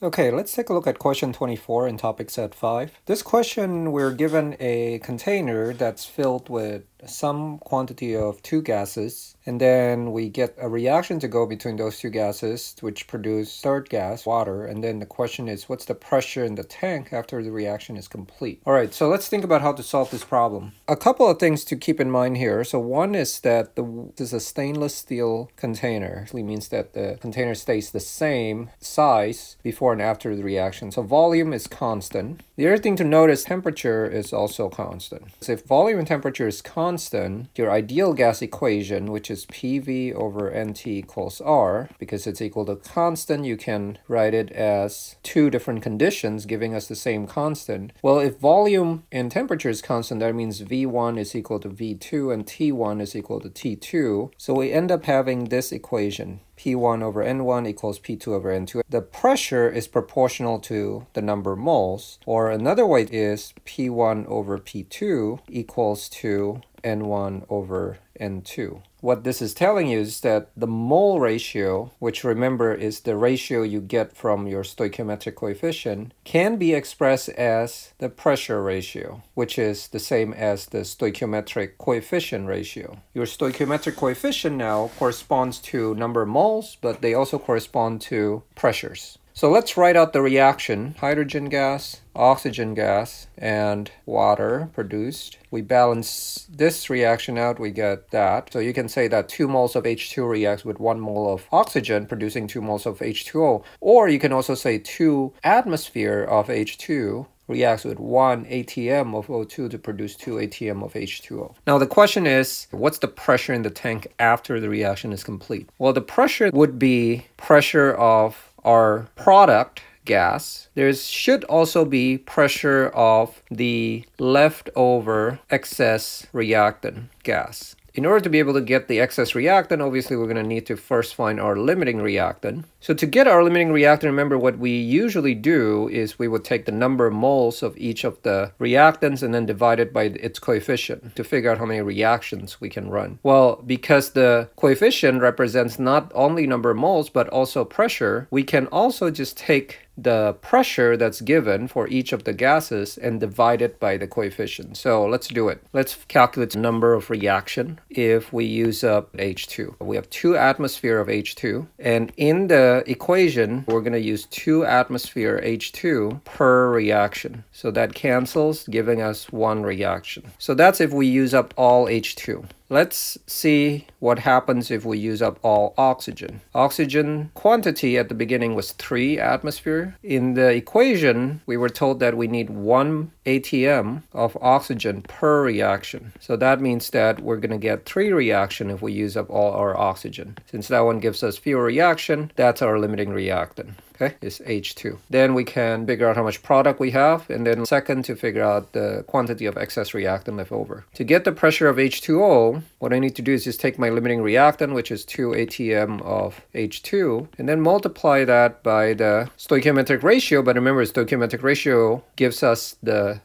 Okay, let's take a look at question 24 in topic set 5. This question, we're given a container that's filled with some quantity of two gases and then we get a reaction to go between those two gases which produce third gas water and then the question is what's the pressure in the tank after the reaction is complete? All right so let's think about how to solve this problem. A couple of things to keep in mind here. So one is that the this is a stainless steel container. It means that the container stays the same size before and after the reaction. So volume is constant. The other thing to notice temperature is also constant. So if volume and temperature is constant constant, your ideal gas equation, which is PV over NT equals R, because it's equal to constant, you can write it as two different conditions giving us the same constant. Well, if volume and temperature is constant, that means V1 is equal to V2 and T1 is equal to T2. So we end up having this equation. P1 over N1 equals P2 over N2. The pressure is proportional to the number of moles, or another way is P1 over P2 equals to N1 over N2. What this is telling you is that the mole ratio, which remember is the ratio you get from your stoichiometric coefficient, can be expressed as the pressure ratio, which is the same as the stoichiometric coefficient ratio. Your stoichiometric coefficient now corresponds to number of moles, but they also correspond to pressures. So let's write out the reaction. Hydrogen gas, oxygen gas, and water produced. We balance this reaction out, we get that. So you can say that 2 moles of H2 reacts with 1 mole of oxygen, producing 2 moles of H2O. Or you can also say 2 atmosphere of H2 reacts with 1 atm of O2 to produce 2 atm of H2O. Now the question is, what's the pressure in the tank after the reaction is complete? Well, the pressure would be pressure of our product gas, there should also be pressure of the leftover excess reactant gas. In order to be able to get the excess reactant, obviously we're going to need to first find our limiting reactant. So to get our limiting reactant, remember what we usually do is we would take the number of moles of each of the reactants and then divide it by its coefficient to figure out how many reactions we can run. Well, because the coefficient represents not only number of moles but also pressure, we can also just take the pressure that's given for each of the gases and divide it by the coefficient. So let's do it. Let's calculate the number of reaction if we use up H2. We have two atmosphere of H2 and in the equation we're going to use two atmosphere H2 per reaction. So that cancels giving us one reaction. So that's if we use up all H2. Let's see what happens if we use up all oxygen. Oxygen quantity at the beginning was 3 atmosphere. In the equation, we were told that we need 1 atm of oxygen per reaction. So that means that we're going to get 3 reaction if we use up all our oxygen. Since that one gives us fewer reaction, that's our limiting reactant okay, is H2. Then we can figure out how much product we have, and then second to figure out the quantity of excess reactant left over. To get the pressure of H2O, what I need to do is just take my limiting reactant, which is 2 atm of H2, and then multiply that by the stoichiometric ratio, but remember stoichiometric ratio gives us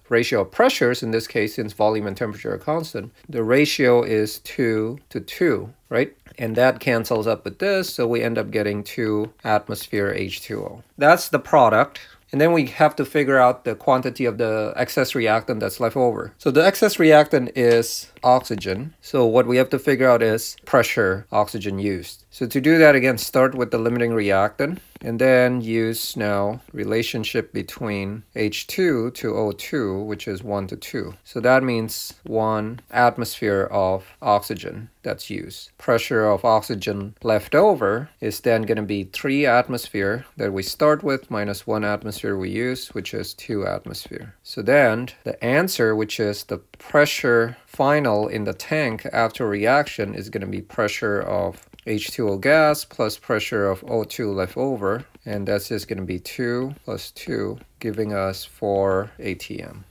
ratio of pressures, in this case, since volume and temperature are constant. The ratio is 2 to 2, right? And that cancels up with this, so we end up getting 2 atmosphere H2O. That's the product. And then we have to figure out the quantity of the excess reactant that's left over. So the excess reactant is oxygen. So what we have to figure out is pressure oxygen used. So to do that again, start with the limiting reactant and then use now relationship between H2 to O2, which is 1 to 2. So that means 1 atmosphere of oxygen that's used. Pressure of oxygen left over is then going to be 3 atmosphere that we start with minus 1 atmosphere we use, which is 2 atmosphere. So then the answer, which is the pressure final in the tank after reaction is going to be pressure of H2O gas plus pressure of O2 left over. And that's just going to be 2 plus 2, giving us 4 ATM.